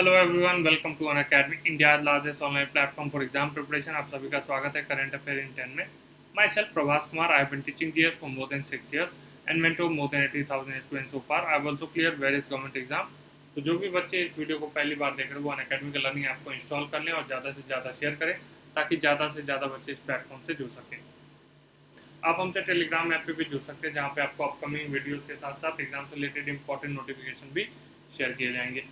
Hello everyone welcome to Unacademy India largest online platform for exam preparation आप सभी का स्वागत है करंट अफेयर इन टेन में myself Prabhas Kumar I been teaching GS for more than six years and mentor more than eighty thousand students so far I also clear various government exam तो जो भी बच्चे इस video को पहली बार देख रहे हैं अन अकेडमी का लर्निंग ऐप को इंस्टॉल कर लें और ज़्यादा से ज़्यादा शेयर करें, ताकि ज़्यादा से ज़्यादा बच्चे इस प्लेटफॉर्म से जुड़ सकें। आप हमसे टेलीग्राम ऐप पे भी जुड़ सकते हैं, जहाँ पे आपको अपकमिंग वीडियोस के साथ साथ एग्ज़ाम से रिलेटेड इंपॉर्टेंट नोटिफिकेशन भी शेयर किए जाएँगे।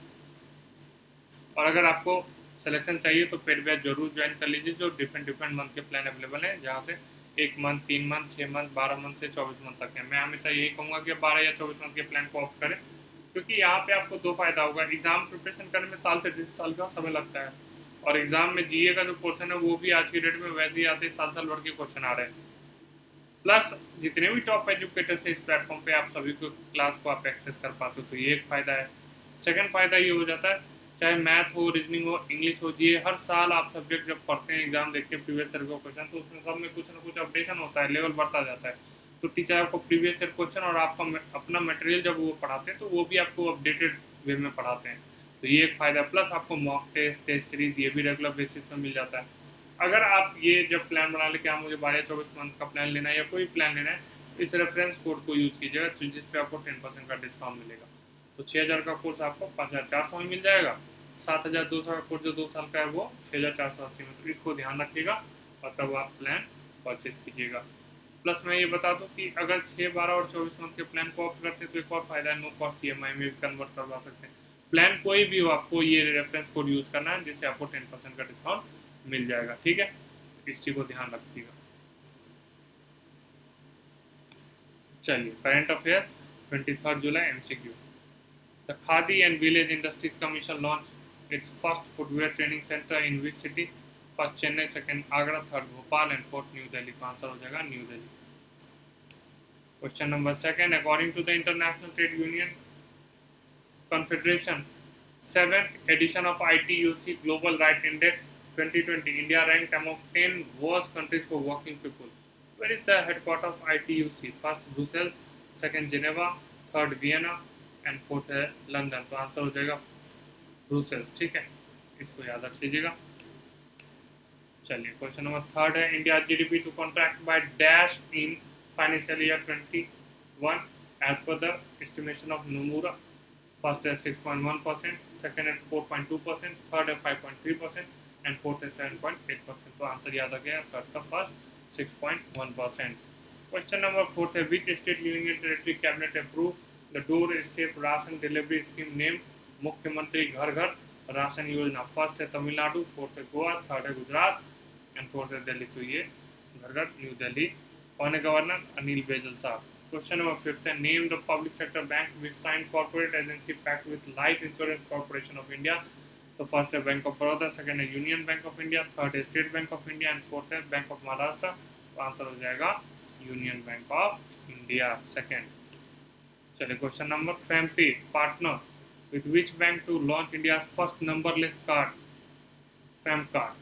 और अगर आपको सिलेक्शन चाहिए तो पेड बैच ज़रूर ज्वाइन कर लीजिए, जो डिफरेंट डिफरेंट मंथ के प्लान अवेलेबल हैं, जहाँ से एक मंथ तीन मंथ छः मंथ बारह मंथ से चौबीस मंथ तक है। मैं हमेशा यही कहूँगा कि बारह या चौबीस मंथ के प्लान को ऑप्ट करें, क्योंकि यहाँ पे आपको दो फ़ायदा होगा। एग्ज़ाम प्रिपरेशन करने में साल से डेढ़ साल का समय लगता है, और एग्ज़ाम में जीए का जो क्वेश्चन है, वो भी आज की डेट में वैसे ही आते हैं साल साल भर के क्वेश्चन आ रहे हैं। प्लस जितने भी टॉप एजुकेटर्स हैं इस प्लेटफॉर्म पे, आप सभी को क्लास को आप एक्सेस कर पाते हो तो ये एक फ़ायदा है। सेकंड फ़ायदा ये हो जाता है चाहे मैथ हो रीजनिंग हो इंग्लिश हो जी हर साल आप सब्जेक्ट जब पढ़ते हैं एग्ज़ाम देखते हैं प्रीवियस ईयर का क्वेश्चन तो उसमें सब में कुछ ना कुछ अपडेशन होता है लेवल बढ़ता जाता है। तो टीचर आपको प्रीवियस ईयर क्वेश्चन और आपका अपना मटेरियल जब वो पढ़ाते हैं तो वो भी आपको अपडेटेड वे में पढ़ाते हैं। तो ये एक फ़ायदा प्लस आपको मॉक टेस्ट टेस्ट सीरीज़ ये भी रेगुलर बेसिस पर मिल जाता है। अगर आप ये जब प्लान बना ले कि मुझे बारह चौबीस मंथ का प्लान लेना है या कोई प्लान लेना है, इस रेफरेंस कोड को यूज़ कीजिएगा, जिस पे आपको टेन परसेंट का डिस्काउंट मिलेगा। तो छः हज़ार का कोर्स आपको पाँच हज़ार चार सौ में मिल जाएगा। सात हज़ार दो सौ का कोर्स जो दो साल का है वो छः हज़ार चार सौ अस्सी में। तो इसको ध्यान रखिएगा और तब आप प्लान परचेज कीजिएगा। प्लस मैं ये बता दूँ कि अगर छः बारह और चौबीस मंथ के प्लान को ऑप्ट करते हैं तो एक और फ़ायदा है no cost E M I में भी कन्वर्ट करवा सकते हैं। प्लान कोई भी हो, आपको ये रेफरेंस कोड यूज़ करना है, जिससे आपको टेन परसेंट का डिस्काउंट मिल जाएगा, ठीक है? इस चीज़ को ध्यान रखिएगा। चलिए current affairs twenty third July M C Q the Khadi and village industries commission launch its first footwear training centre in which city first Chennai second Agra third Bhopal and fourth New Delhi का answer हो New Delhi question number second according to the international trade union confederation seventh edition of ITUC Global Right Index 2020, India ranked among 10 worst countries for working people. Where is the headquarters of ITUC? First Brussels, second Geneva, third Vienna, and fourth है London तो answer हो जाएगा Brussels ठीक है इसको याद रख लीजिएगा चलिए क्वेश्चन नंबर थर्ड है India GDP to contract by dash in financial year 21 as per the estimation of Nomura first at 6.1 percent, second at 4.2 percent, third at 5.3 percent, and fourth at 7.8 percent. तो answer याद आ गया third का first 6.1 percent. Question number fourth है which state union territory cabinet approve the door step ration delivery scheme name Mukhyamantri Ghar Ghar ration योजना first है Tamil Nadu fourth है Goa third है गुजरात एंड फोर्थ है दिल्ली तो ये घर घर न्यू दिल्ली कौन है गवर्नर अनिल बैजल साहब. क्वेश्चन नंबर फिफ्थ है name the public sector bank which sign corporate agency pact with life insurance corporation of India तो फ़र्स्ट है बैंक ऑफ़ बड़ौदा सेकंड है union bank of India third है state bank of India and fourth है bank of Maharashtra answer हो जाएगा union bank of India second चलिए question number fifty partner with which bank to launch India first numberless card fam card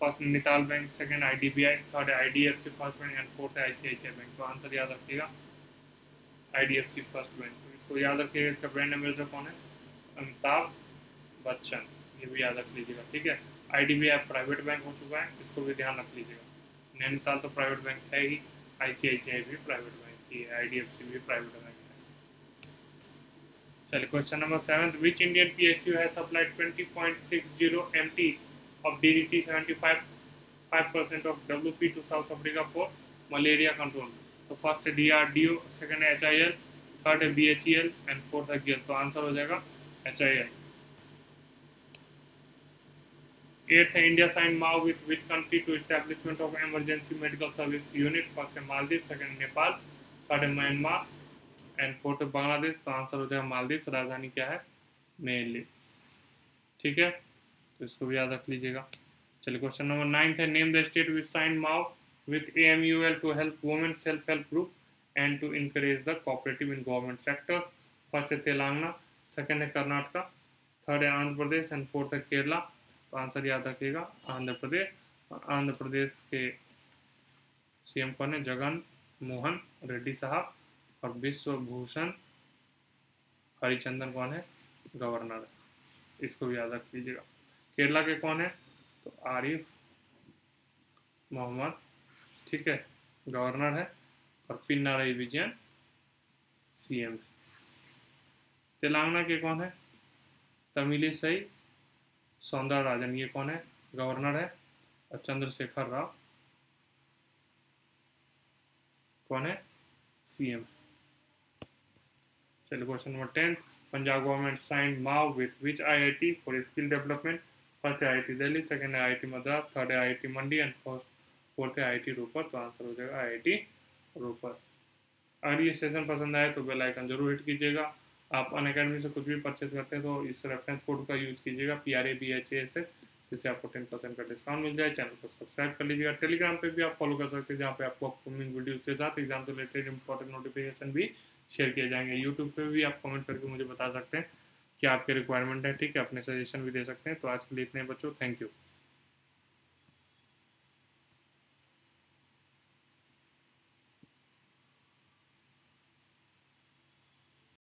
first Nainital bank second I D B I third I D F C first bank and fourth I C I C I bank तो answer याद रखिएगा। F C first bank इसको याद रखिएगा, इसका brand ambassador कौन है? अमिताभ बच्चन। ये भी याद रख लीजिएगा, ठीक है? I D B I private bank हो चुका है, इसको भी ध्यान रख लीजिएगा। नैनीताल तो प्राइवेट बैंक है ही आई सी आई सी आई भी प्राइवेट बैंक ही है आई डी एफ़ सी भी प्राइवेट बैंक चलिए question number seven which Indian P S U है supplied twenty point six zero M T of D D T seventy five five percent of W P to South Africa for malaria control तो first है D R D O second है H I L third है B H E L and fourth है गियल तो answer हो जाएगा H I L eighth है India sign MoU with which country to establishment of emergency medical service unit first है Maldives second Nepal third है Myanmar and fourth Bangladesh तो answer हो जाएगा मालदीव राजधानी क्या है? मेनली ठीक है? तो इसको भी याद रख लीजिएगा। चलिए क्वेश्चन नंबर नाइन्थ है। Name the state which sign MoU with AMUL to help women self-help group and to encourage the cooperative in government sectors. First है तेलंगाना, second है कर्नाटका, थर्ड है आंध्र प्रदेश एंड फोर्थ है केरला. तो आंसर याद रखिएगा आंध्र प्रदेश. आंध्र प्रदेश के सीएम कौन है? जगन मोहन रेड्डी साहब। और विश्व भूषण हरिचंदन कौन है? गवर्नर। इसको भी याद रख लीजिएगा केरला के कौन है? तो आरिफ मोहम्मद, ठीक है, गवर्नर है, और पिन्नाराई विजयन, सीएम है। तेलंगाना के कौन है? तमिलिसई सौंदर राजन, ये कौन है? गवर्नर है, और चंद्रशेखर राव कौन है? सीएम चलिए question number ten Punjab government sign MoU with which IIT for skill development first I Delhi second I Madras third है I Mandi and first fourth है आई रोपर तो आंसर हो जाएगा आई रोपर अगर ये सेशन पसंद आए तो बेल आइकन ज़रूर हिट कीजिएगा। आप अन अकेडमी से कुछ भी परचेज करते हैं तो इस रेफरेंस कोड का यूज़ कीजिएगा P R A B H S से जिससे आपको टेन परसेंट का डिस्काउंट मिल जाए। चैनल को सब्सक्राइब कर लीजिएगा। टेलीग्राम पे भी आप फॉलो कर सकते हैं, जहाँ पे आपको अपकमिंग वीडियोज़ के साथ एग्ज़ाम से रिलेटेड इंपॉर्टेंट नोटिफिकेशन भी शेयर किए जाएँगे। यूट्यूब पे भी आप कमेंट करके मुझे बता सकते हैं कि आपके रिक्वायरमेंट है, ठीक है? अपने सजेशन भी दे सकते हैं। तो आज के लिए इतने बच्चों। Thank you